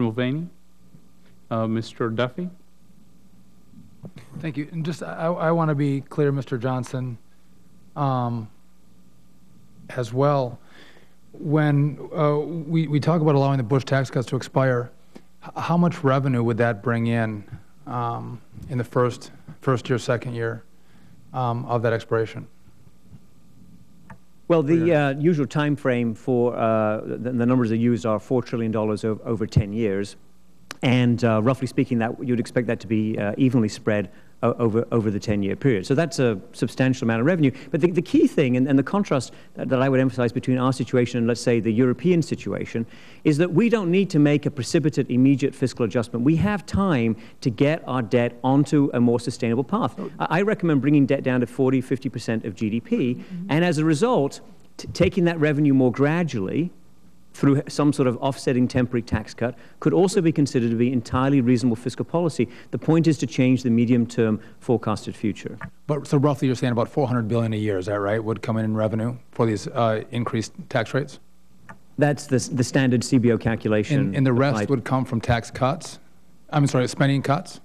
Mulvaney. Uh, Mr. Duffy? Thank you. And just, I, I want to be clear, Mr. Johnson, um, as well. When uh, we, we talk about allowing the Bush tax cuts to expire, how much revenue would that bring in um, in the first, first year, second year um, of that expiration? Well, the uh, usual time frame for uh, the, the numbers they used are $4 trillion over, over 10 years. And uh, roughly speaking, that you'd expect that to be uh, evenly spread over, over the 10 year period. So that's a substantial amount of revenue. But the, the key thing, and, and the contrast that, that I would emphasize between our situation and, let's say, the European situation, is that we don't need to make a precipitate, immediate fiscal adjustment. We have time to get our debt onto a more sustainable path. I, I recommend bringing debt down to 40, 50% of GDP. Mm-hmm. And as a result, t- taking that revenue more gradually through some sort of offsetting temporary tax cut could also be considered to be entirely reasonable fiscal policy. The point is to change the medium-term forecasted future. But, so roughly you're saying about 400 billion a year, is that right, would come in in revenue for these uh, increased tax rates? That's the, the standard CBO calculation. And, and the rest applied. would come from tax cuts? I'm sorry, spending cuts?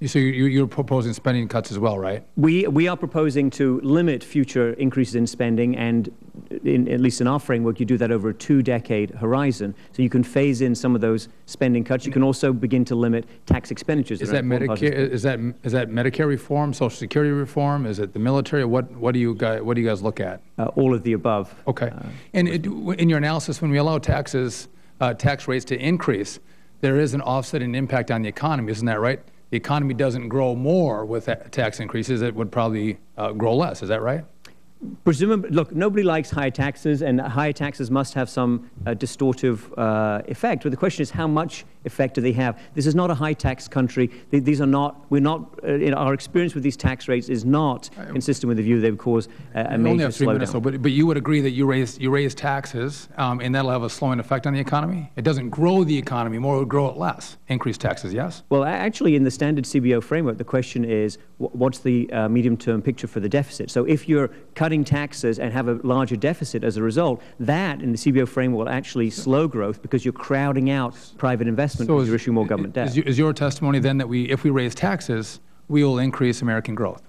You- So you- you're proposing spending cuts as well, right? We, we are proposing to limit future increases in spending, and in, at least in our framework, you do that over a two-decade horizon. So you can phase in some of those spending cuts. You can also begin to limit tax expenditures. Is that an important part Medicare, is that, is that Medicare reform, Social Security reform? Is it the military? What, what do you guys, what do you guys look at? Uh, all of the above. Okay. And it- in your analysis, when we allow taxes, uh, tax rates to increase, there is an offsetting impact on the economy, isn't that right? The economy doesn't grow more with tax increases, it would probably uh, grow less, is that right? Presumably, look, nobody likes higher taxes, and higher taxes must have some uh, distortive uh, effect. But the question is, how much effect do they have? This is not a high tax country. Th- These are not, we're not, uh, in our experience with these tax rates is not consistent with the view they would cause a, a We only major have three minutes, so, slowdown. but, but you would agree that you raise, you raise taxes, um, and that'll have a slowing effect on the economy? It doesn't grow the economy more, it would grow it less. Increase taxes, yes? Well, actually, in the standard CBO framework, the question is, what's the uh, medium-term picture for the deficit? So if you're cutting taxes and have a larger deficit as a result, that in the CBO framework will actually slow growth because you're crowding out private investment So because is- you're issuing more government debt. Is your- is your testimony then that we, if we raise taxes, we will increase American growth?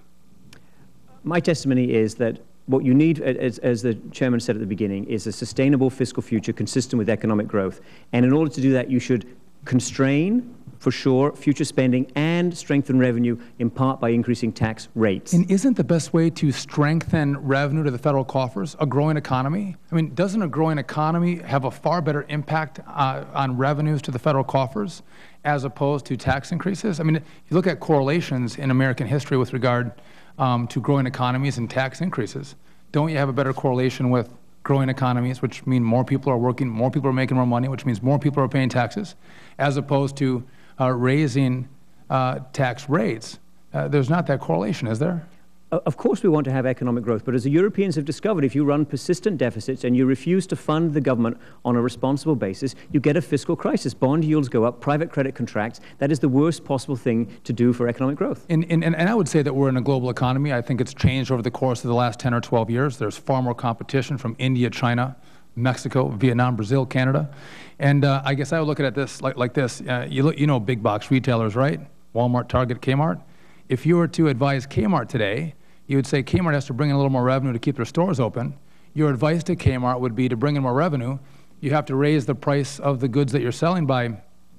My testimony is that what you need, as, as the chairman said at the beginning, is a sustainable fiscal future consistent with economic growth. And in order to do that, you should constrain, for sure, future spending and strengthen revenue in part by increasing tax rates. And isn't the best way to strengthen revenue to the federal coffers a growing economy? I mean, doesn't a growing economy have a far better impact uh, on revenues to the federal coffers as opposed to tax increases? I mean, you look at correlations in American history with regard um, to growing economies and tax increases. Don't you have a better correlation with growing economies, which mean more people are working, more people are making more money, which means more people are paying taxes, as opposed to uh, raising uh, tax rates? Uh, there's not that correlation, is there? Of course, we want to have economic growth, but as the Europeans have discovered, if you run persistent deficits and you refuse to fund the government on a responsible basis, you get a fiscal crisis. Bond yields go up, private credit contracts. That is the worst possible thing to do for economic growth. And, and, and I would say that we're in a global economy. I think it's changed over the course of the last 10 or 12 years. There's far more competition from India, China, Mexico, Vietnam, Brazil, Canada. And uh, I guess I would look at it this like, like this. Uh, you, look, you know big box retailers, right? Walmart, Target, Kmart. If you were to advise Kmart today, you would say Kmart has to bring in a little more revenue to keep their stores open. Your advice to Kmart would be to bring in more revenue, you have to raise the price of the goods that you're selling by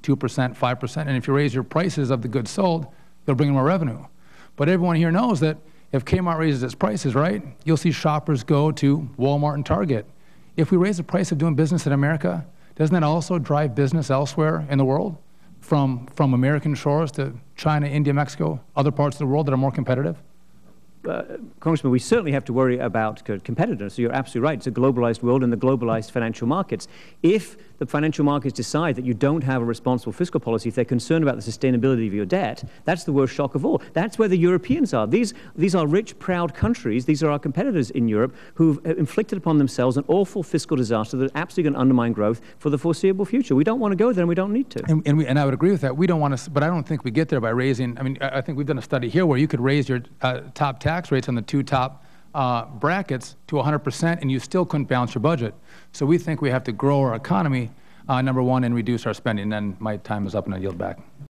2%, 5%. And if you raise your prices of the goods sold, they'll bring in more revenue. But everyone here knows that if Kmart raises its prices, right, you'll see shoppers go to Walmart and Target. If we raise the price of doing business in America, doesn't that also drive business elsewhere in the world? From, from American shores to China, India, Mexico, other parts of the world that are more competitive? Congressman, we certainly have to worry about competitiveness. You're absolutely right. It's a globalized world and the globalized financial markets. If the financial markets decide that you don't have a responsible fiscal policy, if they're concerned about the sustainability of your debt, that's the worst shock of all. That's where the Europeans are. These, these are rich, proud countries. These are our competitors in Europe who've uh, inflicted upon themselves an awful fiscal disaster that's absolutely going to undermine growth for the foreseeable future. We don't want to go there and we don't need to. And, and, we, and I would agree with that. We don't want to, but I don't think we get there by raising. I mean, I, I think we've done a study here where you could raise your uh, top tax rates on the two top uh, brackets to 100%, and you still couldn't balance your budget. So we think we have to grow our economy uh, number one, and reduce our spending. And then my time is up, and I yield back.